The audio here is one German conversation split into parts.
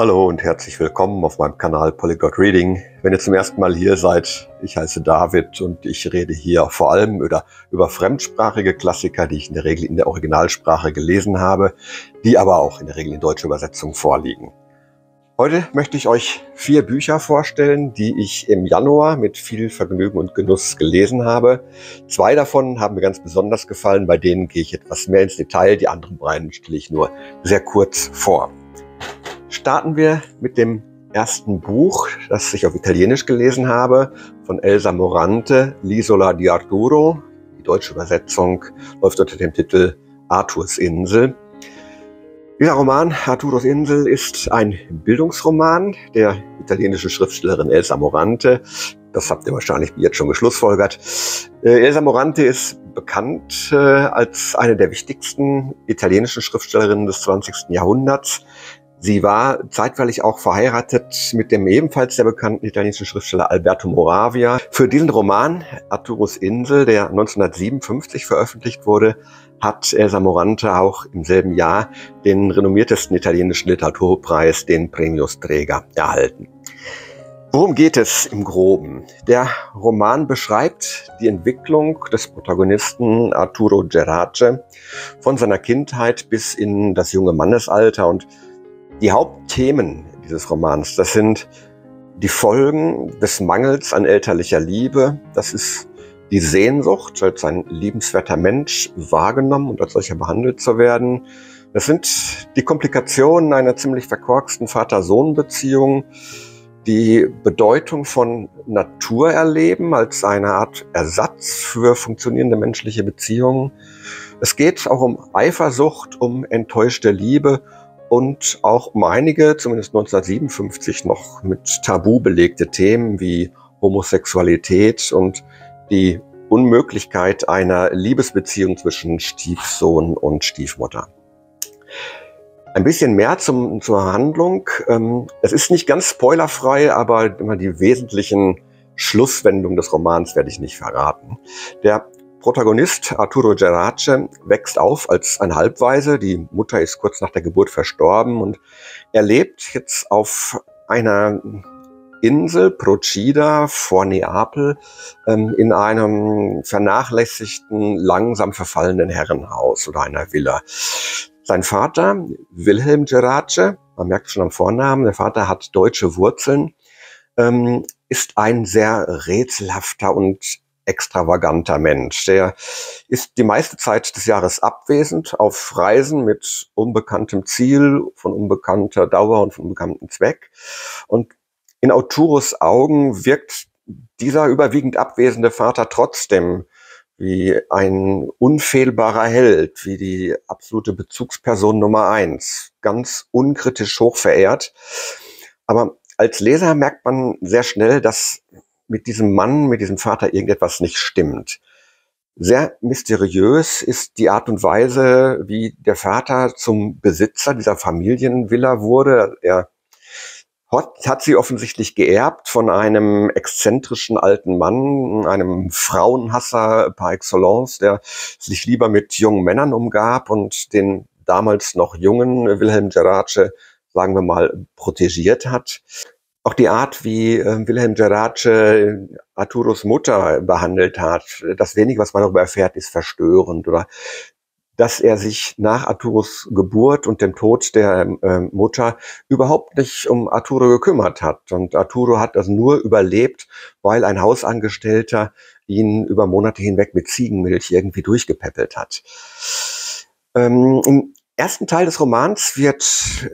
Hallo und herzlich willkommen auf meinem Kanal Polyglot Reading. Wenn ihr zum ersten Mal hier seid, ich heiße David und ich rede hier vor allem über, über fremdsprachige Klassiker, die ich in der Regel in der Originalsprache gelesen habe, die aber auch in der Regel in deutscher Übersetzung vorliegen. Heute möchte ich euch vier Bücher vorstellen, die ich im Januar mit viel Vergnügen und Genuss gelesen habe. Zwei davon haben mir ganz besonders gefallen, bei denen gehe ich etwas mehr ins Detail, die anderen beiden stelle ich nur sehr kurz vor starten wir mit dem ersten Buch, das ich auf Italienisch gelesen habe, von Elsa Morante, L'Isola di Arturo. Die deutsche Übersetzung läuft unter dem Titel Arthurs Insel. Dieser Roman, Arturos Insel, ist ein Bildungsroman der italienischen Schriftstellerin Elsa Morante. Das habt ihr wahrscheinlich jetzt schon geschlussfolgert. Äh, Elsa Morante ist bekannt äh, als eine der wichtigsten italienischen Schriftstellerinnen des 20. Jahrhunderts. Sie war zeitweilig auch verheiratet mit dem ebenfalls sehr bekannten italienischen Schriftsteller Alberto Moravia. Für diesen Roman Arturus Insel, der 1957 veröffentlicht wurde, hat Elsa Morante auch im selben Jahr den renommiertesten italienischen Literaturpreis, den Premio Strega, erhalten. Worum geht es im Groben? Der Roman beschreibt die Entwicklung des Protagonisten Arturo Gerace von seiner Kindheit bis in das junge Mannesalter und die Hauptthemen dieses Romans, das sind die Folgen des Mangels an elterlicher Liebe, das ist die Sehnsucht, als ein liebenswerter Mensch wahrgenommen und als solcher behandelt zu werden. Das sind die Komplikationen einer ziemlich verkorksten Vater-Sohn-Beziehung, die Bedeutung von Natur erleben als eine Art Ersatz für funktionierende menschliche Beziehungen. Es geht auch um Eifersucht, um enttäuschte Liebe und auch um einige, zumindest 1957 noch mit Tabu belegte Themen wie Homosexualität und die Unmöglichkeit einer Liebesbeziehung zwischen Stiefsohn und Stiefmutter. Ein bisschen mehr zum, zur Handlung. Ähm, es ist nicht ganz spoilerfrei, aber immer die wesentlichen Schlusswendungen des Romans werde ich nicht verraten. Der Protagonist Arturo Gerace wächst auf als ein Halbweise. Die Mutter ist kurz nach der Geburt verstorben und er lebt jetzt auf einer Insel Procida vor Neapel ähm, in einem vernachlässigten, langsam verfallenen Herrenhaus oder einer Villa. Sein Vater, Wilhelm Gerace, man merkt schon am Vornamen, der Vater hat deutsche Wurzeln, ähm, ist ein sehr rätselhafter und extravaganter Mensch. Der ist die meiste Zeit des Jahres abwesend auf Reisen mit unbekanntem Ziel, von unbekannter Dauer und von unbekanntem Zweck. Und in Auturus Augen wirkt dieser überwiegend abwesende Vater trotzdem wie ein unfehlbarer Held, wie die absolute Bezugsperson Nummer eins, ganz unkritisch hoch verehrt. Aber als Leser merkt man sehr schnell, dass mit diesem Mann, mit diesem Vater irgendetwas nicht stimmt. Sehr mysteriös ist die Art und Weise, wie der Vater zum Besitzer dieser Familienvilla wurde. Er hat sie offensichtlich geerbt von einem exzentrischen alten Mann, einem Frauenhasser par excellence, der sich lieber mit jungen Männern umgab und den damals noch jungen Wilhelm Gerace, sagen wir mal, protegiert hat. Auch die Art, wie äh, Wilhelm Gerace Arturos Mutter behandelt hat, das wenige, was man darüber erfährt, ist verstörend. Oder dass er sich nach Arturos Geburt und dem Tod der äh, Mutter überhaupt nicht um Arturo gekümmert hat. Und Arturo hat das nur überlebt, weil ein Hausangestellter ihn über Monate hinweg mit Ziegenmilch irgendwie durchgepäppelt hat. Ähm, ersten Teil des Romans wird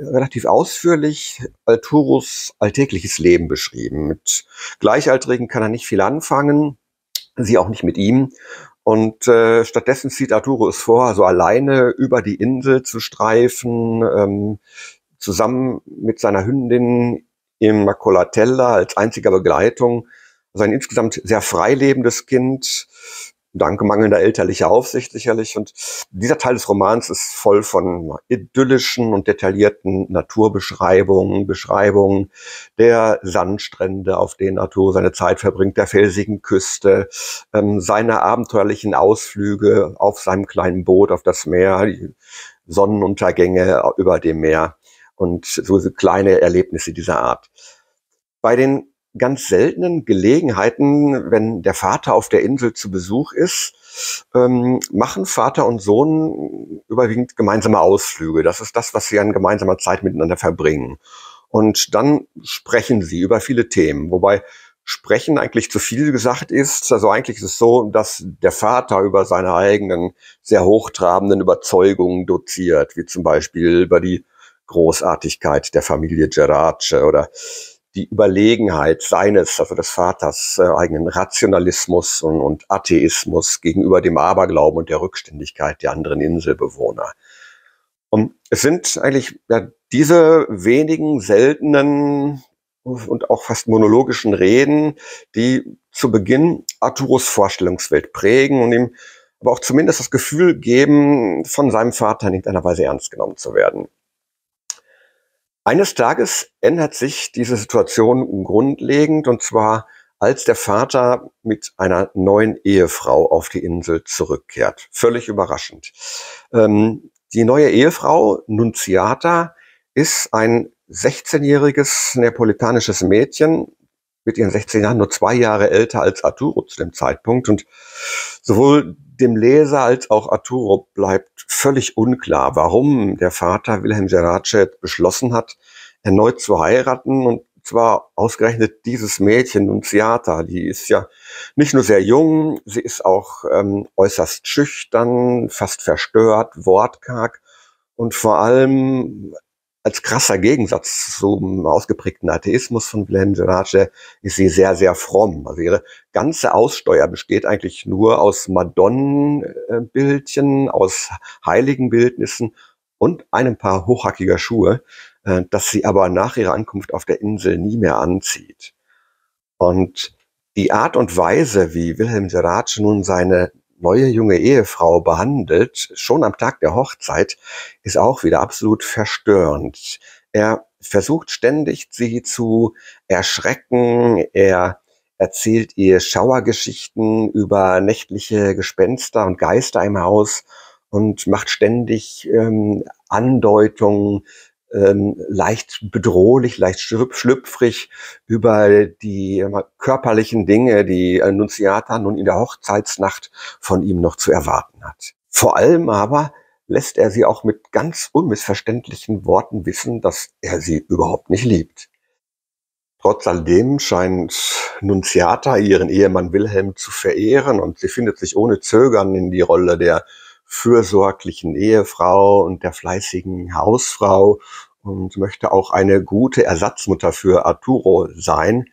relativ ausführlich Arturos alltägliches Leben beschrieben. Mit Gleichaltrigen kann er nicht viel anfangen, sie auch nicht mit ihm. Und äh, stattdessen zieht Arturo vor, so alleine über die Insel zu streifen, ähm, zusammen mit seiner Hündin im Macolatella als einziger Begleitung. Also ein insgesamt sehr freilebendes Kind, dank mangelnder elterlicher Aufsicht sicherlich. Und dieser Teil des Romans ist voll von idyllischen und detaillierten Naturbeschreibungen, Beschreibungen der Sandstrände, auf denen Arthur seine Zeit verbringt, der felsigen Küste, ähm, seine abenteuerlichen Ausflüge auf seinem kleinen Boot auf das Meer, Sonnenuntergänge über dem Meer. und so kleine Erlebnisse dieser Art. Bei den ganz seltenen Gelegenheiten, wenn der Vater auf der Insel zu Besuch ist, ähm, machen Vater und Sohn überwiegend gemeinsame Ausflüge. Das ist das, was sie an gemeinsamer Zeit miteinander verbringen. Und dann sprechen sie über viele Themen, wobei Sprechen eigentlich zu viel gesagt ist. Also eigentlich ist es so, dass der Vater über seine eigenen sehr hochtrabenden Überzeugungen doziert, wie zum Beispiel über die Großartigkeit der Familie Gerace oder die Überlegenheit seines, also des Vaters, äh, eigenen Rationalismus und, und Atheismus gegenüber dem Aberglauben und der Rückständigkeit der anderen Inselbewohner. Und es sind eigentlich ja, diese wenigen seltenen und auch fast monologischen Reden, die zu Beginn Arturos Vorstellungswelt prägen und ihm aber auch zumindest das Gefühl geben, von seinem Vater in irgendeiner Weise ernst genommen zu werden. Eines Tages ändert sich diese Situation grundlegend und zwar als der Vater mit einer neuen Ehefrau auf die Insel zurückkehrt. Völlig überraschend. Ähm, die neue Ehefrau, Nunziata, ist ein 16-jähriges neapolitanisches Mädchen, mit ihren 16 Jahren nur zwei Jahre älter als Arturo zu dem Zeitpunkt. Und sowohl dem Leser als auch Arturo bleibt völlig unklar, warum der Vater Wilhelm Gerace beschlossen hat, erneut zu heiraten. Und zwar ausgerechnet dieses Mädchen, Nunziata, die ist ja nicht nur sehr jung, sie ist auch ähm, äußerst schüchtern, fast verstört, wortkarg. Und vor allem als krasser Gegensatz zum ausgeprägten Atheismus von Wilhelm Gerace ist sie sehr, sehr fromm. Also ihre ganze Aussteuer besteht eigentlich nur aus Madonnenbildchen, aus Heiligenbildnissen und einem Paar hochhackiger Schuhe, äh, das sie aber nach ihrer Ankunft auf der Insel nie mehr anzieht. Und die Art und Weise, wie Wilhelm Gerace nun seine neue junge Ehefrau behandelt, schon am Tag der Hochzeit, ist auch wieder absolut verstörend. Er versucht ständig, sie zu erschrecken. Er erzählt ihr Schauergeschichten über nächtliche Gespenster und Geister im Haus und macht ständig ähm, Andeutungen, ähm, leicht bedrohlich, leicht schlüpfrig über die äh, körperlichen Dinge, die Annunziata nun in der Hochzeitsnacht von ihm noch zu erwarten hat. Vor allem aber lässt er sie auch mit ganz unmissverständlichen Worten wissen, dass er sie überhaupt nicht liebt. Trotz alledem scheint Nunziata ihren Ehemann Wilhelm zu verehren und sie findet sich ohne Zögern in die Rolle der fürsorglichen Ehefrau und der fleißigen Hausfrau und möchte auch eine gute Ersatzmutter für Arturo sein.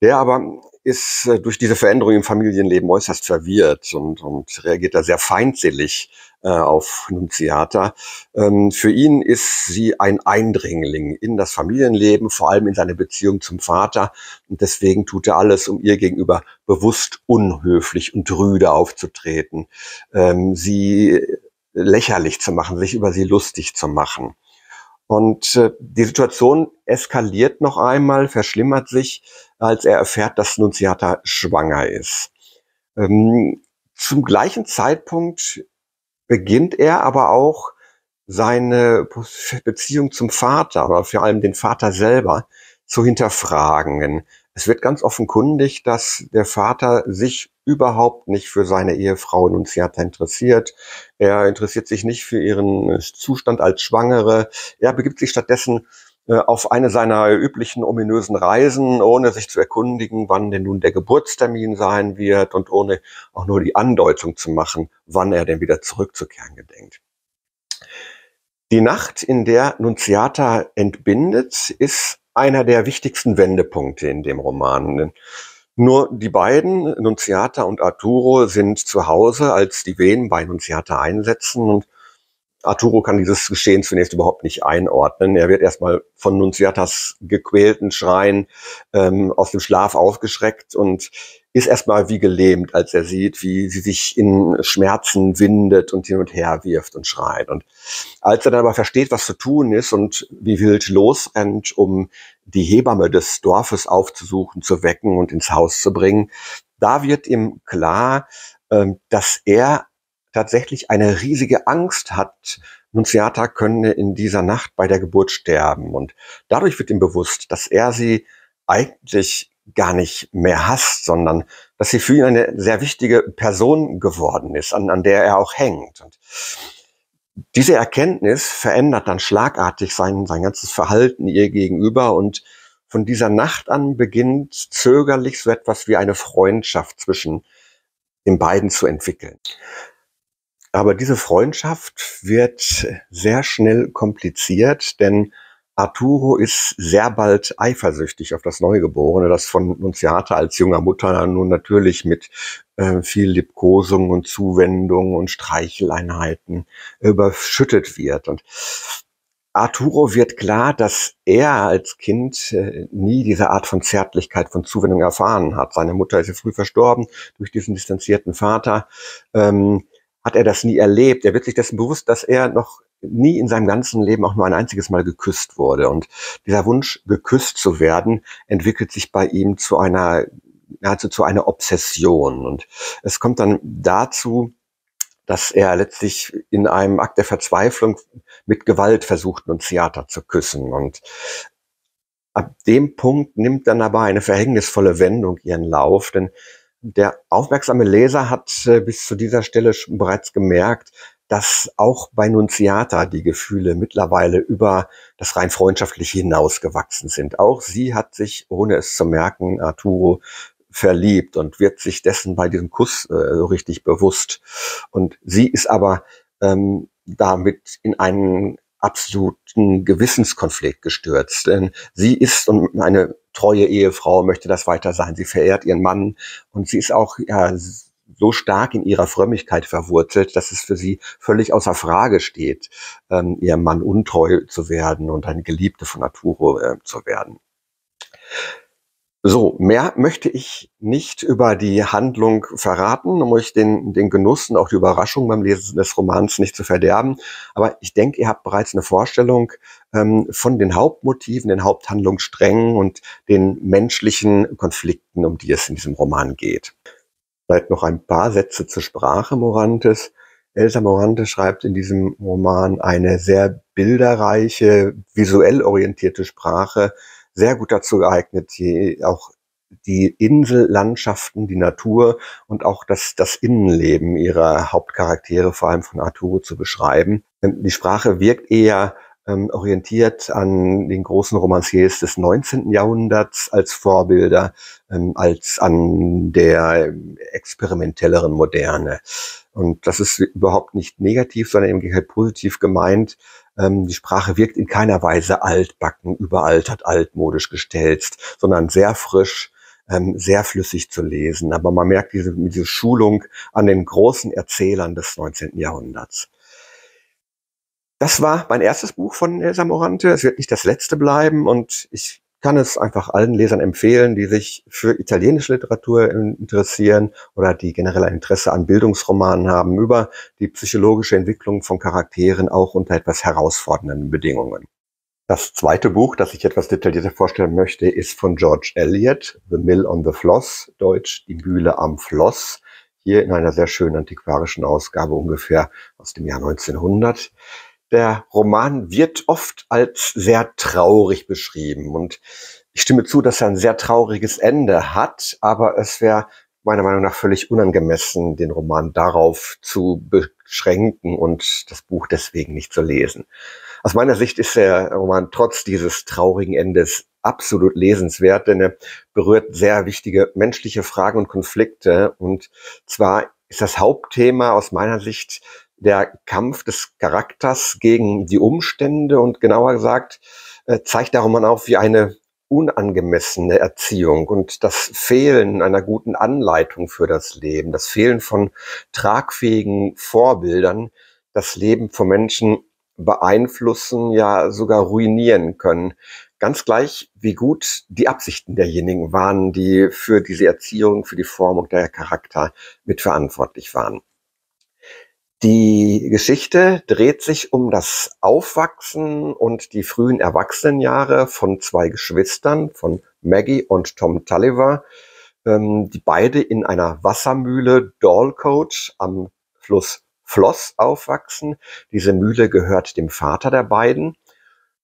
Der aber ist äh, durch diese Veränderung im Familienleben äußerst verwirrt und, und reagiert da sehr feindselig äh, auf Nunziata. Ähm, für ihn ist sie ein Eindringling in das Familienleben, vor allem in seine Beziehung zum Vater. Und deswegen tut er alles, um ihr gegenüber bewusst unhöflich und rüde aufzutreten, ähm, sie lächerlich zu machen, sich über sie lustig zu machen. Und äh, die Situation eskaliert noch einmal, verschlimmert sich, als er erfährt, dass Nunziata schwanger ist. Ähm, zum gleichen Zeitpunkt beginnt er aber auch seine Beziehung zum Vater, aber vor allem den Vater selber zu hinterfragen. Es wird ganz offenkundig, dass der Vater sich überhaupt nicht für seine Ehefrau Nunziata interessiert. Er interessiert sich nicht für ihren Zustand als Schwangere. Er begibt sich stattdessen äh, auf eine seiner üblichen ominösen Reisen, ohne sich zu erkundigen, wann denn nun der Geburtstermin sein wird und ohne auch nur die Andeutung zu machen, wann er denn wieder zurückzukehren gedenkt. Die Nacht, in der Nunziata entbindet, ist einer der wichtigsten Wendepunkte in dem Roman. Nur die beiden, Nunziata und Arturo, sind zu Hause, als die Wehen bei Nunziata einsetzen und Arturo kann dieses Geschehen zunächst überhaupt nicht einordnen. Er wird erstmal von Nunziatas gequälten Schreien ähm, aus dem Schlaf aufgeschreckt und ist erstmal wie gelähmt, als er sieht, wie sie sich in Schmerzen windet und hin und her wirft und schreit. Und als er dann aber versteht, was zu tun ist und wie wild losrennt, um die Hebamme des Dorfes aufzusuchen, zu wecken und ins Haus zu bringen, da wird ihm klar, ähm, dass er tatsächlich eine riesige Angst hat, Nunziata könne in dieser Nacht bei der Geburt sterben. Und dadurch wird ihm bewusst, dass er sie eigentlich gar nicht mehr hasst, sondern dass sie für ihn eine sehr wichtige Person geworden ist, an, an der er auch hängt. Und diese Erkenntnis verändert dann schlagartig sein, sein ganzes Verhalten ihr gegenüber und von dieser Nacht an beginnt zögerlich so etwas wie eine Freundschaft zwischen den beiden zu entwickeln. Aber diese Freundschaft wird sehr schnell kompliziert, denn Arturo ist sehr bald eifersüchtig auf das Neugeborene, das von Nunziata als junger Mutter nun natürlich mit äh, viel Liebkosung und Zuwendung und Streicheleinheiten überschüttet wird. Und Arturo wird klar, dass er als Kind äh, nie diese Art von Zärtlichkeit, von Zuwendung erfahren hat. Seine Mutter ist ja früh verstorben durch diesen distanzierten Vater. Ähm, hat er das nie erlebt. Er wird sich dessen bewusst, dass er noch nie in seinem ganzen Leben auch nur ein einziges Mal geküsst wurde. Und dieser Wunsch, geküsst zu werden, entwickelt sich bei ihm zu einer, nahezu zu einer Obsession. Und es kommt dann dazu, dass er letztlich in einem Akt der Verzweiflung mit Gewalt versucht, Nunziata zu küssen. Und ab dem Punkt nimmt dann aber eine verhängnisvolle Wendung ihren Lauf, denn der aufmerksame Leser hat äh, bis zu dieser Stelle schon bereits gemerkt, dass auch bei Nunziata die Gefühle mittlerweile über das rein freundschaftliche hinausgewachsen sind. Auch sie hat sich, ohne es zu merken, Arturo verliebt und wird sich dessen bei diesem Kuss äh, so richtig bewusst. Und sie ist aber ähm, damit in einen absoluten Gewissenskonflikt gestürzt. Denn sie ist und eine treue Ehefrau möchte das weiter sein. Sie verehrt ihren Mann und sie ist auch ja, so stark in ihrer Frömmigkeit verwurzelt, dass es für sie völlig außer Frage steht, ähm, ihrem Mann untreu zu werden und eine Geliebte von Naturo äh, zu werden. So, mehr möchte ich nicht über die Handlung verraten, um euch den, den Genuss und auch die Überraschung beim Lesen des Romans nicht zu verderben. Aber ich denke, ihr habt bereits eine Vorstellung ähm, von den Hauptmotiven, den Haupthandlungssträngen und den menschlichen Konflikten, um die es in diesem Roman geht. Vielleicht noch ein paar Sätze zur Sprache Morantes. Elsa Morante schreibt in diesem Roman eine sehr bilderreiche, visuell orientierte Sprache, sehr gut dazu geeignet, die, auch die Insellandschaften, die Natur und auch das, das Innenleben ihrer Hauptcharaktere, vor allem von Arturo, zu beschreiben. Die Sprache wirkt eher ähm, orientiert an den großen Romanciers des 19. Jahrhunderts als Vorbilder, ähm, als an der experimentelleren Moderne. Und das ist überhaupt nicht negativ, sondern im Gegenteil positiv gemeint. Ähm, die Sprache wirkt in keiner Weise altbacken, überaltert, altmodisch gestelzt, sondern sehr frisch, ähm, sehr flüssig zu lesen. Aber man merkt diese, diese Schulung an den großen Erzählern des 19. Jahrhunderts. Das war mein erstes Buch von Elsa Morante. Es wird nicht das letzte bleiben und ich kann es einfach allen Lesern empfehlen, die sich für italienische Literatur interessieren oder die generell ein Interesse an Bildungsromanen haben über die psychologische Entwicklung von Charakteren auch unter etwas herausfordernden Bedingungen. Das zweite Buch, das ich etwas detaillierter vorstellen möchte, ist von George Eliot, The Mill on the Floss, Deutsch Die Mühle am Floss, hier in einer sehr schönen antiquarischen Ausgabe ungefähr aus dem Jahr 1900 der Roman wird oft als sehr traurig beschrieben und ich stimme zu, dass er ein sehr trauriges Ende hat, aber es wäre meiner Meinung nach völlig unangemessen, den Roman darauf zu beschränken und das Buch deswegen nicht zu lesen. Aus meiner Sicht ist der Roman trotz dieses traurigen Endes absolut lesenswert, denn er berührt sehr wichtige menschliche Fragen und Konflikte. Und zwar ist das Hauptthema aus meiner Sicht der Kampf des Charakters gegen die Umstände und genauer gesagt äh, zeigt der Roman auf, wie eine unangemessene Erziehung und das Fehlen einer guten Anleitung für das Leben, das Fehlen von tragfähigen Vorbildern das Leben von Menschen beeinflussen, ja sogar ruinieren können. Ganz gleich, wie gut die Absichten derjenigen waren, die für diese Erziehung, für die Formung der Charakter mitverantwortlich waren. Die Geschichte dreht sich um das Aufwachsen und die frühen Erwachsenenjahre von zwei Geschwistern, von Maggie und Tom Tulliver, ähm, die beide in einer Wassermühle Dorlcote am Fluss Floss aufwachsen. Diese Mühle gehört dem Vater der beiden,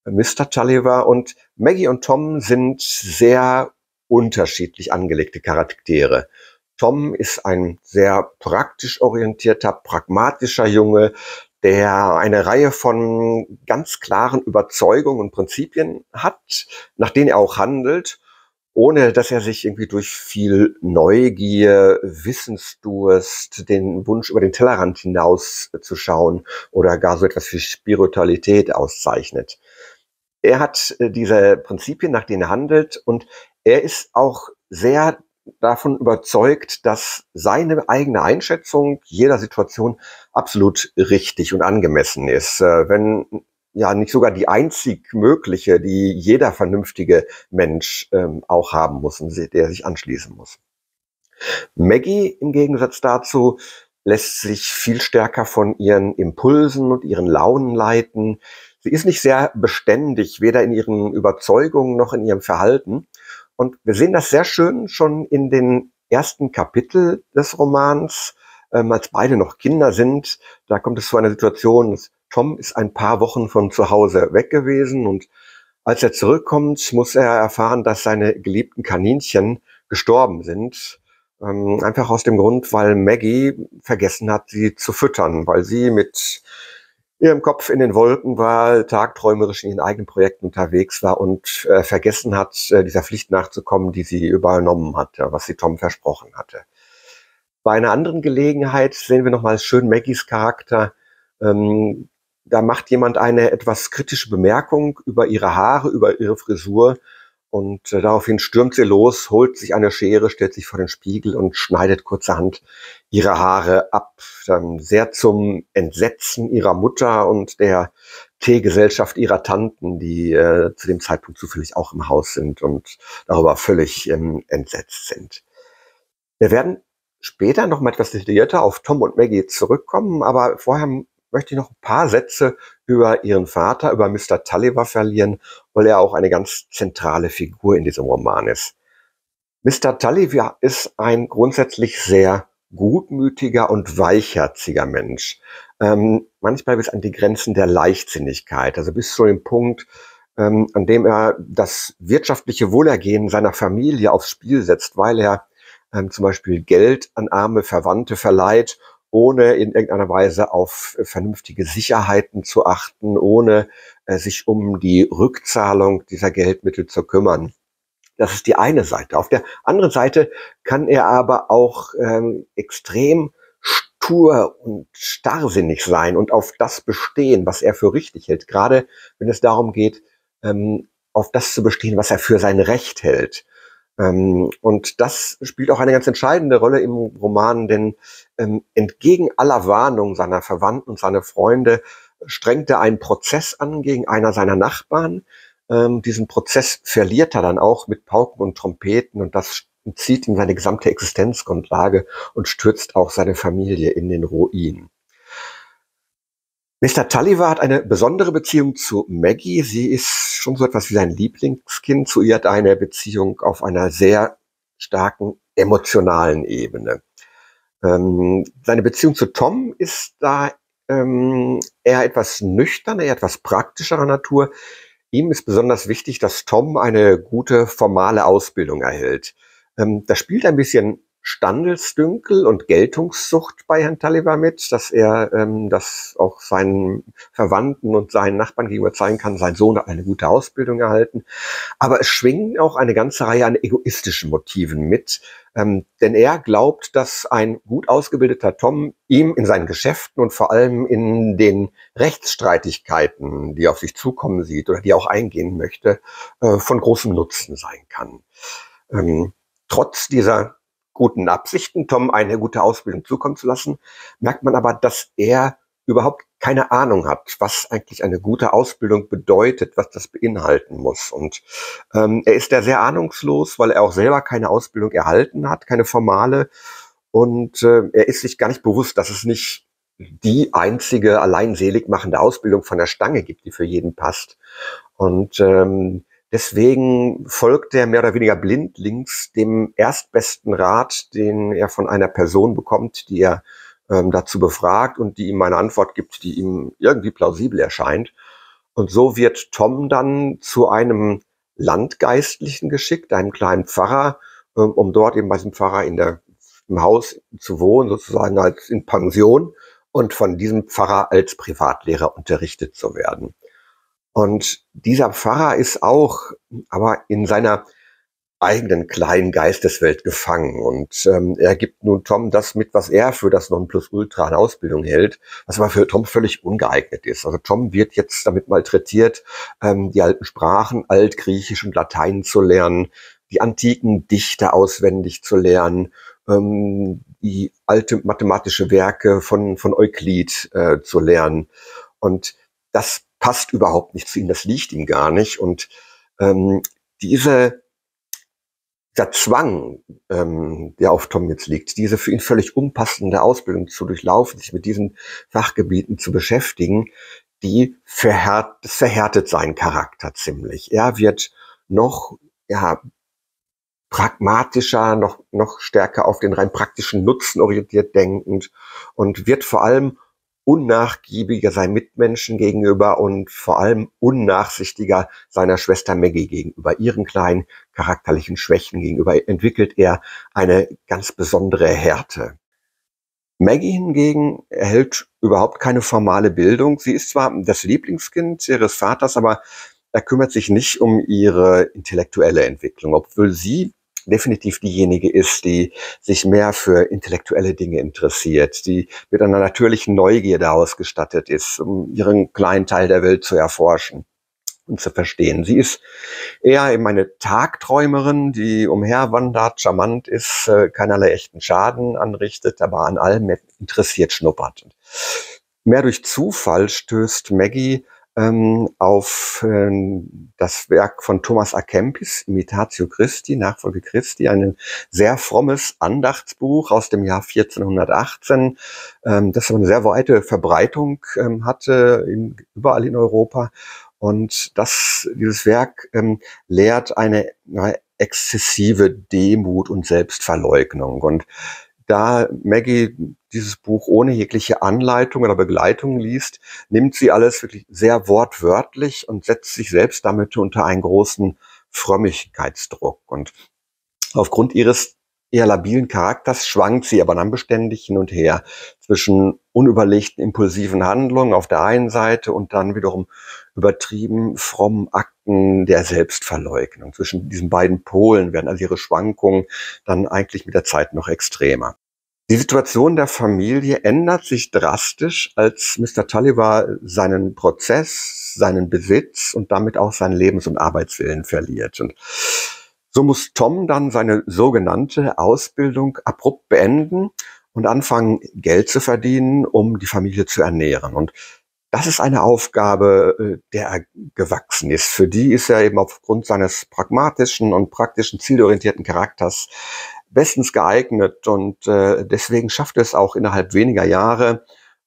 Mr. Tulliver. Und Maggie und Tom sind sehr unterschiedlich angelegte Charaktere. Tom ist ein sehr praktisch orientierter, pragmatischer Junge, der eine Reihe von ganz klaren Überzeugungen und Prinzipien hat, nach denen er auch handelt, ohne dass er sich irgendwie durch viel Neugier, Wissensdurst, den Wunsch über den Tellerrand hinaus zu schauen oder gar so etwas wie Spiritualität auszeichnet. Er hat äh, diese Prinzipien, nach denen er handelt und er ist auch sehr davon überzeugt, dass seine eigene Einschätzung jeder Situation absolut richtig und angemessen ist. Äh, wenn ja nicht sogar die einzig mögliche, die jeder vernünftige Mensch ähm, auch haben muss und der sich anschließen muss. Maggie im Gegensatz dazu lässt sich viel stärker von ihren Impulsen und ihren Launen leiten. Sie ist nicht sehr beständig, weder in ihren Überzeugungen noch in ihrem Verhalten. Und wir sehen das sehr schön schon in den ersten Kapitel des Romans, ähm, als beide noch Kinder sind. Da kommt es zu einer Situation, Tom ist ein paar Wochen von zu Hause weg gewesen und als er zurückkommt, muss er erfahren, dass seine geliebten Kaninchen gestorben sind. Ähm, einfach aus dem Grund, weil Maggie vergessen hat, sie zu füttern, weil sie mit ihrem Kopf in den Wolken war, tagträumerisch in ihren eigenen Projekten unterwegs war und äh, vergessen hat, äh, dieser Pflicht nachzukommen, die sie übernommen hatte, was sie Tom versprochen hatte. Bei einer anderen Gelegenheit sehen wir nochmal schön Maggies Charakter. Ähm, da macht jemand eine etwas kritische Bemerkung über ihre Haare, über ihre Frisur und äh, daraufhin stürmt sie los, holt sich eine Schere, stellt sich vor den Spiegel und schneidet kurzerhand ihre Haare ab. Dann sehr zum Entsetzen ihrer Mutter und der Teegesellschaft ihrer Tanten, die äh, zu dem Zeitpunkt zufällig auch im Haus sind und darüber völlig ähm, entsetzt sind. Wir werden später noch mal etwas detaillierter auf Tom und Maggie zurückkommen, aber vorher möchte ich noch ein paar Sätze über ihren Vater, über Mr. Tulliver verlieren, weil er auch eine ganz zentrale Figur in diesem Roman ist. Mr. Tulliver ist ein grundsätzlich sehr gutmütiger und weichherziger Mensch. Ähm, manchmal bis an die Grenzen der Leichtsinnigkeit, also bis zu dem Punkt, ähm, an dem er das wirtschaftliche Wohlergehen seiner Familie aufs Spiel setzt, weil er ähm, zum Beispiel Geld an arme Verwandte verleiht ohne in irgendeiner Weise auf vernünftige Sicherheiten zu achten, ohne äh, sich um die Rückzahlung dieser Geldmittel zu kümmern. Das ist die eine Seite. Auf der anderen Seite kann er aber auch ähm, extrem stur und starrsinnig sein und auf das bestehen, was er für richtig hält. Gerade wenn es darum geht, ähm, auf das zu bestehen, was er für sein Recht hält. Ähm, und das spielt auch eine ganz entscheidende Rolle im Roman, denn ähm, entgegen aller Warnungen seiner Verwandten und seiner Freunde strengt er einen Prozess an gegen einer seiner Nachbarn. Ähm, diesen Prozess verliert er dann auch mit Pauken und Trompeten und das zieht ihm seine gesamte Existenzgrundlage und stürzt auch seine Familie in den Ruin. Mr. Tulliver hat eine besondere Beziehung zu Maggie. Sie ist schon so etwas wie sein Lieblingskind. Zu ihr hat eine Beziehung auf einer sehr starken emotionalen Ebene. Ähm, seine Beziehung zu Tom ist da ähm, eher etwas nüchterner, eher etwas praktischerer Natur. Ihm ist besonders wichtig, dass Tom eine gute formale Ausbildung erhält. Ähm, das spielt ein bisschen Standelsdünkel und Geltungssucht bei Herrn Taliban mit, dass er ähm, das auch seinen Verwandten und seinen Nachbarn gegenüber zeigen kann, sein Sohn hat eine gute Ausbildung erhalten. Aber es schwingen auch eine ganze Reihe an egoistischen Motiven mit, ähm, denn er glaubt, dass ein gut ausgebildeter Tom ihm in seinen Geschäften und vor allem in den Rechtsstreitigkeiten, die auf sich zukommen sieht oder die er auch eingehen möchte, äh, von großem Nutzen sein kann. Ähm, trotz dieser guten Absichten, Tom eine gute Ausbildung zukommen zu lassen, merkt man aber, dass er überhaupt keine Ahnung hat, was eigentlich eine gute Ausbildung bedeutet, was das beinhalten muss. Und ähm, er ist da sehr ahnungslos, weil er auch selber keine Ausbildung erhalten hat, keine formale. Und äh, er ist sich gar nicht bewusst, dass es nicht die einzige allein selig machende Ausbildung von der Stange gibt, die für jeden passt. Und ähm, Deswegen folgt er mehr oder weniger blindlings dem erstbesten Rat, den er von einer Person bekommt, die er ähm, dazu befragt und die ihm eine Antwort gibt, die ihm irgendwie plausibel erscheint. Und so wird Tom dann zu einem Landgeistlichen geschickt, einem kleinen Pfarrer, ähm, um dort eben bei diesem Pfarrer in der, im Haus zu wohnen, sozusagen als in Pension und von diesem Pfarrer als Privatlehrer unterrichtet zu werden. Und dieser Pfarrer ist auch aber in seiner eigenen kleinen Geisteswelt gefangen. Und ähm, er gibt nun Tom das mit, was er für das Nonplusultra an Ausbildung hält, was aber für Tom völlig ungeeignet ist. Also Tom wird jetzt damit malträtiert, ähm, die alten Sprachen, Altgriechisch und Latein zu lernen, die antiken Dichter auswendig zu lernen, ähm, die alte mathematische Werke von, von Euklid äh, zu lernen. Und das passt überhaupt nicht zu ihm, das liegt ihm gar nicht. Und ähm, diese der Zwang, ähm, der auf Tom jetzt liegt, diese für ihn völlig unpassende Ausbildung zu durchlaufen, sich mit diesen Fachgebieten zu beschäftigen, die verhärt, verhärtet seinen Charakter ziemlich. Er wird noch ja, pragmatischer, noch, noch stärker auf den rein praktischen Nutzen orientiert denkend und wird vor allem unnachgiebiger seinen Mitmenschen gegenüber und vor allem unnachsichtiger seiner Schwester Maggie gegenüber. Ihren kleinen charakterlichen Schwächen gegenüber entwickelt er eine ganz besondere Härte. Maggie hingegen erhält überhaupt keine formale Bildung. Sie ist zwar das Lieblingskind ihres Vaters, aber er kümmert sich nicht um ihre intellektuelle Entwicklung, obwohl sie definitiv diejenige ist, die sich mehr für intellektuelle Dinge interessiert, die mit einer natürlichen Neugierde ausgestattet ist, um ihren kleinen Teil der Welt zu erforschen und zu verstehen. Sie ist eher eben eine Tagträumerin, die umherwandert, charmant ist, äh, keinerlei echten Schaden anrichtet, aber an allem interessiert schnuppert. Mehr durch Zufall stößt Maggie ähm, auf äh, das Werk von Thomas A. Kempis, Imitatio Christi, Nachfolge Christi, ein sehr frommes Andachtsbuch aus dem Jahr 1418, ähm, das eine sehr weite Verbreitung ähm, hatte, in, überall in Europa. Und das, dieses Werk ähm, lehrt eine, eine exzessive Demut und Selbstverleugnung. Und da Maggie dieses Buch ohne jegliche Anleitung oder Begleitung liest, nimmt sie alles wirklich sehr wortwörtlich und setzt sich selbst damit unter einen großen Frömmigkeitsdruck. Und aufgrund ihres eher labilen Charakters schwankt sie aber dann beständig hin und her zwischen unüberlegten, impulsiven Handlungen auf der einen Seite und dann wiederum übertrieben frommen Akten der Selbstverleugnung. Zwischen diesen beiden Polen werden also ihre Schwankungen dann eigentlich mit der Zeit noch extremer. Die Situation der Familie ändert sich drastisch, als Mr. Tulliver seinen Prozess, seinen Besitz und damit auch seinen Lebens- und Arbeitswillen verliert. Und so muss Tom dann seine sogenannte Ausbildung abrupt beenden und anfangen, Geld zu verdienen, um die Familie zu ernähren. Und das ist eine Aufgabe, äh, der er gewachsen ist. Für die ist er eben aufgrund seines pragmatischen und praktischen, zielorientierten Charakters bestens geeignet und äh, deswegen schafft es auch innerhalb weniger Jahre,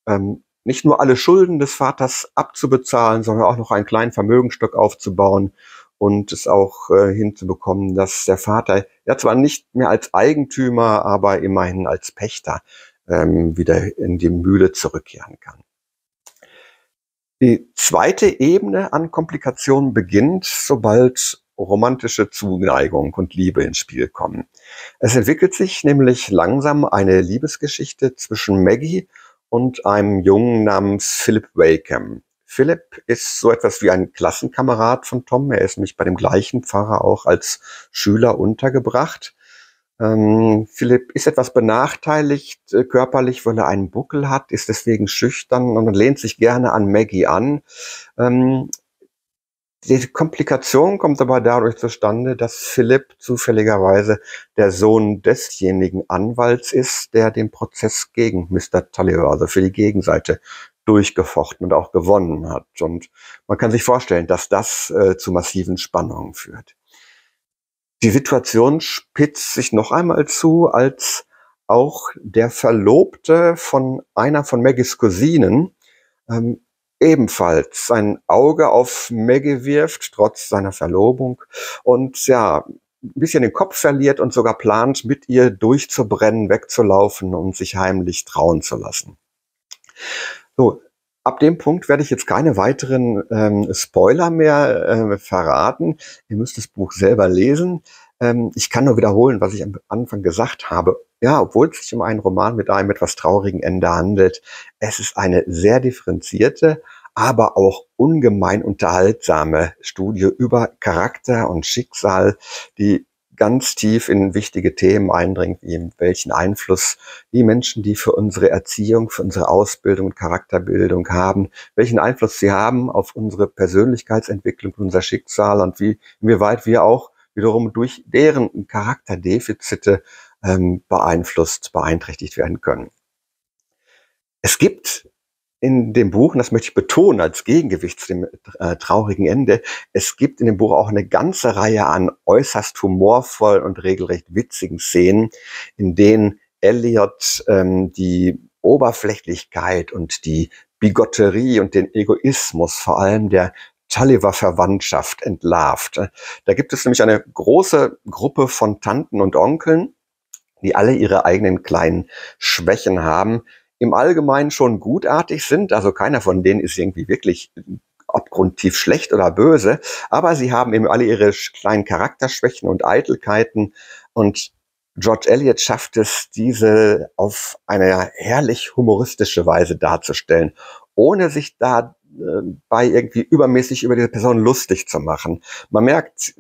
ähm, nicht nur alle Schulden des Vaters abzubezahlen, sondern auch noch einen kleinen Vermögenstock aufzubauen und es auch äh, hinzubekommen, dass der Vater ja zwar nicht mehr als Eigentümer, aber immerhin als Pächter ähm, wieder in die Mühle zurückkehren kann. Die zweite Ebene an Komplikationen beginnt, sobald romantische Zuneigung und Liebe ins Spiel kommen. Es entwickelt sich nämlich langsam eine Liebesgeschichte zwischen Maggie und einem Jungen namens Philip Wakeham. Philip ist so etwas wie ein Klassenkamerad von Tom. Er ist nämlich bei dem gleichen Pfarrer auch als Schüler untergebracht. Ähm, Philipp ist etwas benachteiligt äh, körperlich, weil er einen Buckel hat, ist deswegen schüchtern und lehnt sich gerne an Maggie an. Ähm, die Komplikation kommt aber dadurch zustande, dass Philipp zufälligerweise der Sohn desjenigen Anwalts ist, der den Prozess gegen Mr. Tulliver, also für die Gegenseite, durchgefochten und auch gewonnen hat. Und man kann sich vorstellen, dass das äh, zu massiven Spannungen führt. Die Situation spitzt sich noch einmal zu, als auch der Verlobte von einer von Maggies Cousinen ähm, ebenfalls sein Auge auf Maggie wirft, trotz seiner Verlobung. Und ja, ein bisschen den Kopf verliert und sogar plant, mit ihr durchzubrennen, wegzulaufen und sich heimlich trauen zu lassen. So, ab dem Punkt werde ich jetzt keine weiteren ähm, Spoiler mehr äh, verraten. Ihr müsst das Buch selber lesen. Ähm, ich kann nur wiederholen, was ich am Anfang gesagt habe. Ja, obwohl es sich um einen Roman mit einem etwas traurigen Ende handelt, es ist eine sehr differenzierte, aber auch ungemein unterhaltsame Studie über Charakter und Schicksal, die ganz tief in wichtige Themen eindringt, wie welchen Einfluss die Menschen, die für unsere Erziehung, für unsere Ausbildung und Charakterbildung haben, welchen Einfluss sie haben auf unsere Persönlichkeitsentwicklung, unser Schicksal und wie, inwieweit wir auch wiederum durch deren Charakterdefizite ähm, beeinflusst, beeinträchtigt werden können. Es gibt in dem Buch, und das möchte ich betonen als Gegengewicht zu dem äh, traurigen Ende, es gibt in dem Buch auch eine ganze Reihe an äußerst humorvollen und regelrecht witzigen Szenen, in denen Elliot ähm, die Oberflächlichkeit und die Bigotterie und den Egoismus vor allem der Tulliver-Verwandtschaft entlarvt. Da gibt es nämlich eine große Gruppe von Tanten und Onkeln, die alle ihre eigenen kleinen Schwächen haben, im Allgemeinen schon gutartig sind. Also keiner von denen ist irgendwie wirklich abgrundtief schlecht oder böse, aber sie haben eben alle ihre kleinen Charakterschwächen und Eitelkeiten und George Eliot schafft es, diese auf eine herrlich humoristische Weise darzustellen, ohne sich da bei irgendwie übermäßig über diese Person lustig zu machen. Man merkt,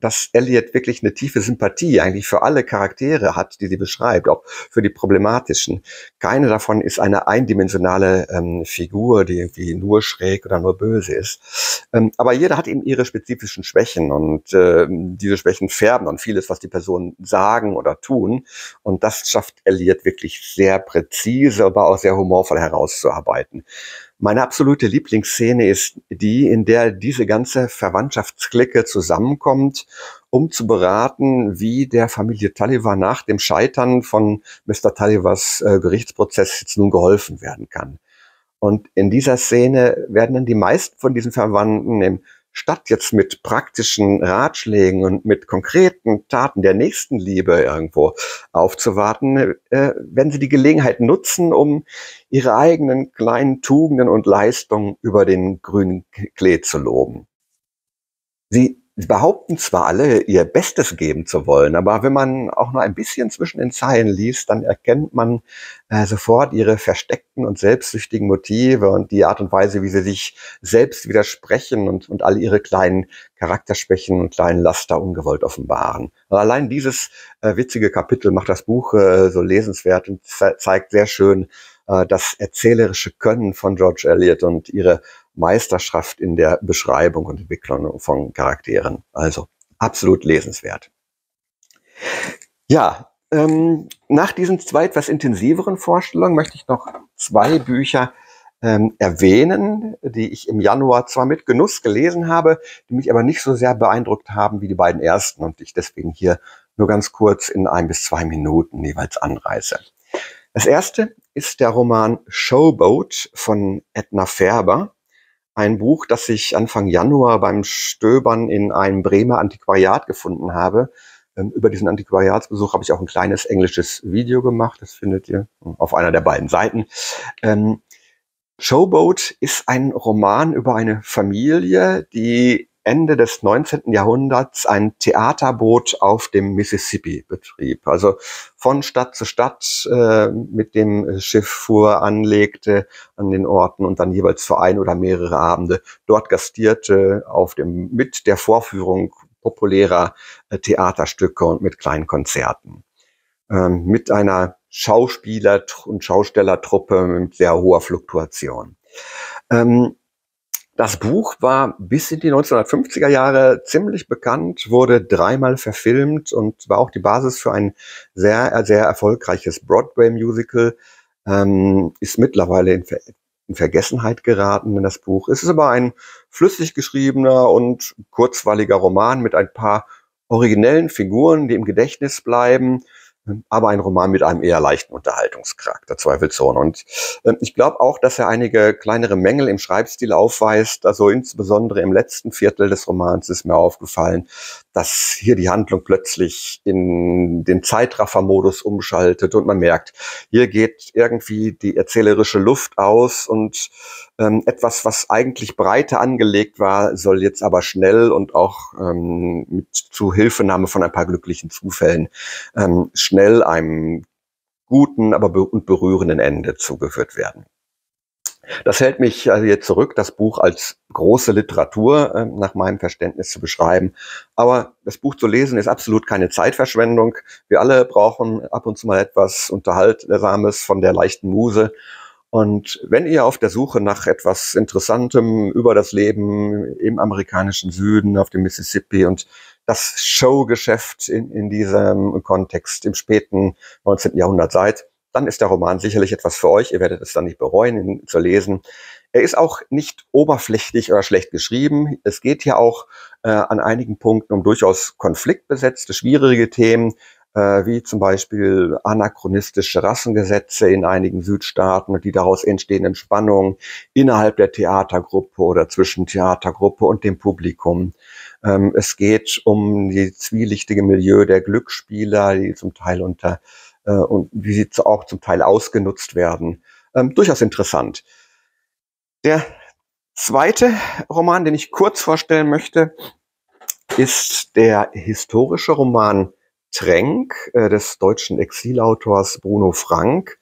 dass Elliot wirklich eine tiefe Sympathie eigentlich für alle Charaktere hat, die sie beschreibt, auch für die problematischen. Keine davon ist eine eindimensionale ähm, Figur, die irgendwie nur schräg oder nur böse ist. Ähm, aber jeder hat eben ihre spezifischen Schwächen und äh, diese Schwächen färben dann vieles, was die Personen sagen oder tun. Und das schafft Elliot wirklich sehr präzise, aber auch sehr humorvoll herauszuarbeiten. Meine absolute Lieblingsszene ist die, in der diese ganze Verwandtschaftsklicke zusammenkommt, um zu beraten, wie der Familie Tulliver nach dem Scheitern von Mr. Tullivers äh, Gerichtsprozess jetzt nun geholfen werden kann. Und in dieser Szene werden dann die meisten von diesen Verwandten im statt jetzt mit praktischen Ratschlägen und mit konkreten Taten der Nächstenliebe irgendwo aufzuwarten, äh, wenn sie die Gelegenheit nutzen, um ihre eigenen kleinen Tugenden und Leistungen über den grünen Klee zu loben. Sie behaupten zwar alle, ihr Bestes geben zu wollen, aber wenn man auch nur ein bisschen zwischen den Zeilen liest, dann erkennt man äh, sofort ihre versteckten und selbstsüchtigen Motive und die Art und Weise, wie sie sich selbst widersprechen und, und all ihre kleinen Charakterschwächen und kleinen Laster ungewollt offenbaren. Und allein dieses äh, witzige Kapitel macht das Buch äh, so lesenswert und ze zeigt sehr schön äh, das erzählerische Können von George Eliot und ihre Meisterschaft in der Beschreibung und Entwicklung von Charakteren. Also absolut lesenswert. Ja, ähm, nach diesen zwei etwas intensiveren Vorstellungen möchte ich noch zwei Bücher ähm, erwähnen, die ich im Januar zwar mit Genuss gelesen habe, die mich aber nicht so sehr beeindruckt haben wie die beiden ersten und ich deswegen hier nur ganz kurz in ein bis zwei Minuten jeweils anreiße. Das erste ist der Roman Showboat von Edna Färber ein Buch, das ich Anfang Januar beim Stöbern in einem Bremer Antiquariat gefunden habe. Ähm, über diesen Antiquariatsbesuch habe ich auch ein kleines englisches Video gemacht. Das findet ihr auf einer der beiden Seiten. Ähm, Showboat ist ein Roman über eine Familie, die Ende des 19. Jahrhunderts ein Theaterboot auf dem Mississippi betrieb. Also von Stadt zu Stadt äh, mit dem Schiff fuhr, anlegte an den Orten und dann jeweils für ein oder mehrere Abende dort gastierte auf dem, mit der Vorführung populärer äh, Theaterstücke und mit kleinen Konzerten. Ähm, mit einer Schauspieler- und Schaustellertruppe mit sehr hoher Fluktuation. Ähm, das Buch war bis in die 1950er Jahre ziemlich bekannt, wurde dreimal verfilmt und war auch die Basis für ein sehr, sehr erfolgreiches Broadway-Musical. Ähm, ist mittlerweile in, Ver in, Vergessenheit geraten in das Buch. Es ist aber ein flüssig geschriebener und kurzweiliger Roman mit ein paar originellen Figuren, die im Gedächtnis bleiben. Aber ein Roman mit einem eher leichten Unterhaltungscharakter, zweifelsohne. Und äh, ich glaube auch, dass er einige kleinere Mängel im Schreibstil aufweist. Also insbesondere im letzten Viertel des Romans ist mir aufgefallen, dass hier die Handlung plötzlich in den Zeitraffermodus umschaltet und man merkt, hier geht irgendwie die erzählerische Luft aus und ähm, etwas, was eigentlich breiter angelegt war, soll jetzt aber schnell und auch ähm, mit Zuhilfenahme von ein paar glücklichen Zufällen ähm, schnell einem guten, aber be und berührenden Ende zugeführt werden. Das hält mich also jetzt zurück, das Buch als große Literatur äh, nach meinem Verständnis zu beschreiben. Aber das Buch zu lesen ist absolut keine Zeitverschwendung. Wir alle brauchen ab und zu mal etwas Unterhaltsames von der leichten Muse. Und wenn ihr auf der Suche nach etwas Interessantem über das Leben im amerikanischen Süden, auf dem Mississippi und das Showgeschäft in, in diesem Kontext im späten 19. Jahrhundert seid, dann ist der Roman sicherlich etwas für euch. Ihr werdet es dann nicht bereuen, ihn zu lesen. Er ist auch nicht oberflächlich oder schlecht geschrieben. Es geht hier auch äh, an einigen Punkten um durchaus konfliktbesetzte, schwierige Themen, äh, wie zum Beispiel anachronistische Rassengesetze in einigen Südstaaten und die daraus entstehenden Spannungen innerhalb der Theatergruppe oder zwischen Theatergruppe und dem Publikum. Ähm, es geht um die zwielichtige Milieu der Glücksspieler, die zum Teil unter äh, und wie sie auch zum Teil ausgenutzt werden. Ähm, durchaus interessant. Der zweite Roman, den ich kurz vorstellen möchte, ist der historische Roman Tränk äh, des deutschen Exilautors Bruno Frank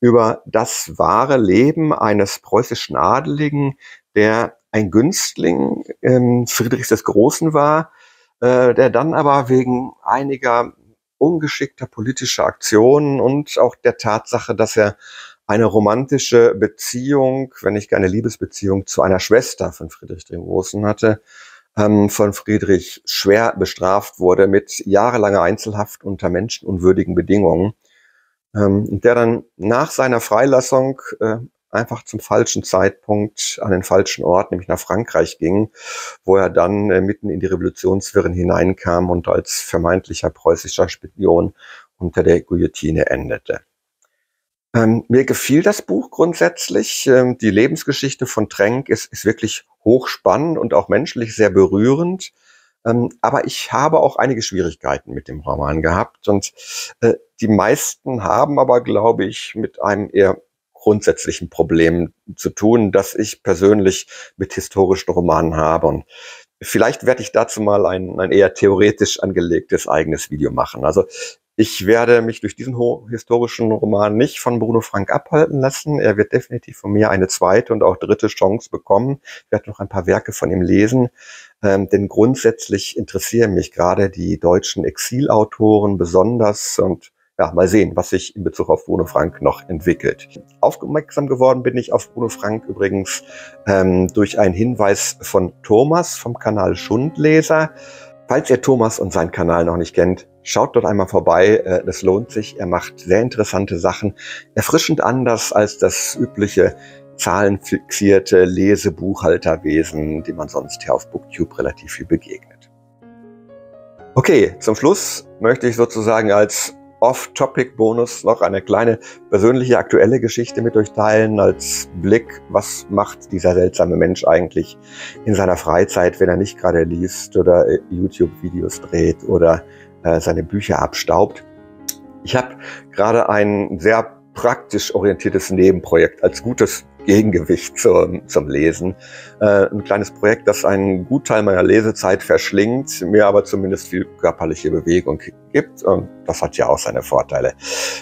über das wahre Leben eines preußischen Adeligen, der ein Günstling ähm, Friedrichs des Großen war, äh, der dann aber wegen einiger ungeschickter politischer Aktionen und auch der Tatsache, dass er eine romantische Beziehung, wenn nicht keine Liebesbeziehung zu einer Schwester von Friedrich dem Großen hatte, ähm, von Friedrich schwer bestraft wurde mit jahrelanger Einzelhaft unter menschenunwürdigen Bedingungen. Ähm, der dann nach seiner Freilassung äh, einfach zum falschen Zeitpunkt an den falschen Ort, nämlich nach Frankreich ging, wo er dann äh, mitten in die Revolutionswirren hineinkam und als vermeintlicher preußischer Spion unter der Guillotine endete. Ähm, mir gefiel das Buch grundsätzlich. Ähm, die Lebensgeschichte von Trenk ist, ist wirklich hochspannend und auch menschlich sehr berührend. Ähm, aber ich habe auch einige Schwierigkeiten mit dem Roman gehabt und äh, die meisten haben aber, glaube ich, mit einem eher grundsätzlichen Problem zu tun, das ich persönlich mit historischen Romanen habe. Und vielleicht werde ich dazu mal ein, ein eher theoretisch angelegtes eigenes Video machen. Also ich werde mich durch diesen historischen Roman nicht von Bruno Frank abhalten lassen. Er wird definitiv von mir eine zweite und auch dritte Chance bekommen. Ich werde noch ein paar Werke von ihm lesen, ähm, denn grundsätzlich interessieren mich gerade die deutschen Exilautoren besonders und ja, mal sehen, was sich in Bezug auf Bruno Frank noch entwickelt. Aufmerksam geworden bin ich auf Bruno Frank übrigens ähm, durch einen Hinweis von Thomas vom Kanal Schundleser. Falls ihr Thomas und seinen Kanal noch nicht kennt, schaut dort einmal vorbei. Äh, das lohnt sich. Er macht sehr interessante Sachen. Erfrischend anders als das übliche zahlenfixierte Lesebuchhalterwesen, dem man sonst hier auf Booktube relativ viel begegnet. Okay, zum Schluss möchte ich sozusagen als Off-Topic-Bonus noch eine kleine persönliche aktuelle Geschichte mit euch teilen, als Blick, was macht dieser seltsame Mensch eigentlich in seiner Freizeit, wenn er nicht gerade liest oder äh, YouTube-Videos dreht oder äh, seine Bücher abstaubt. Ich habe gerade ein sehr praktisch orientiertes Nebenprojekt als gutes Gegengewicht zum, zum Lesen. Äh, ein kleines Projekt, das einen Gutteil meiner Lesezeit verschlingt, mir aber zumindest viel körperliche Bewegung gibt. Und das hat ja auch seine Vorteile.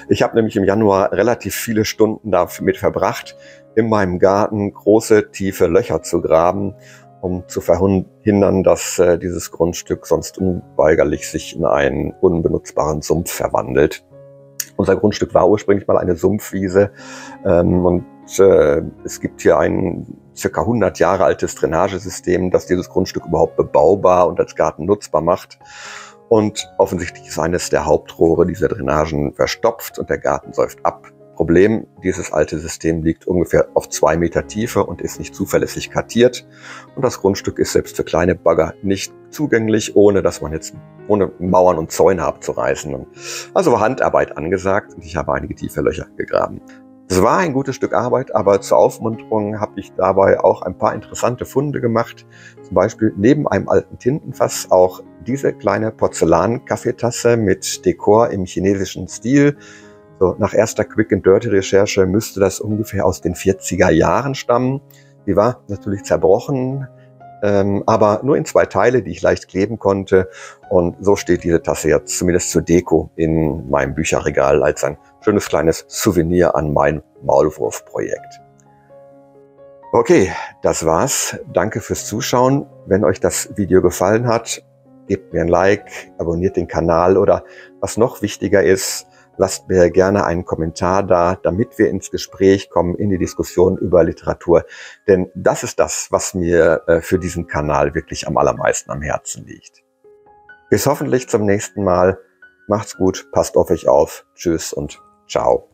Ich habe nämlich im Januar relativ viele Stunden damit verbracht, in meinem Garten große, tiefe Löcher zu graben, um zu verhindern, dass äh, dieses Grundstück sonst unweigerlich sich in einen unbenutzbaren Sumpf verwandelt. Unser Grundstück war ursprünglich mal eine Sumpfwiese ähm, und äh, es gibt hier ein circa 100 Jahre altes Drainagesystem, das dieses Grundstück überhaupt bebaubar und als Garten nutzbar macht. Und offensichtlich ist eines der Hauptrohre dieser Drainagen verstopft und der Garten säuft ab. Problem, dieses alte System liegt ungefähr auf zwei Meter Tiefe und ist nicht zuverlässig kartiert. Und das Grundstück ist selbst für kleine Bagger nicht zugänglich, ohne dass man jetzt, ohne Mauern und Zäune abzureißen. Also war Handarbeit angesagt und ich habe einige tiefe Löcher gegraben. Es war ein gutes Stück Arbeit, aber zur Aufmunterung habe ich dabei auch ein paar interessante Funde gemacht. Zum Beispiel neben einem alten Tintenfass auch diese kleine Porzellan-Kaffeetasse mit Dekor im chinesischen Stil so, nach erster Quick and Dirty Recherche müsste das ungefähr aus den 40er Jahren stammen. Die war natürlich zerbrochen, ähm, aber nur in zwei Teile, die ich leicht kleben konnte. Und so steht diese Tasse jetzt zumindest zur Deko in meinem Bücherregal als ein schönes kleines Souvenir an mein Maulwurf-Projekt. Okay, das war's. Danke fürs Zuschauen. Wenn euch das Video gefallen hat, gebt mir ein Like, abonniert den Kanal oder was noch wichtiger ist, Lasst mir gerne einen Kommentar da, damit wir ins Gespräch kommen, in die Diskussion über Literatur. Denn das ist das, was mir äh, für diesen Kanal wirklich am allermeisten am Herzen liegt. Bis hoffentlich zum nächsten Mal. Macht's gut, passt auf euch auf. Tschüss und ciao.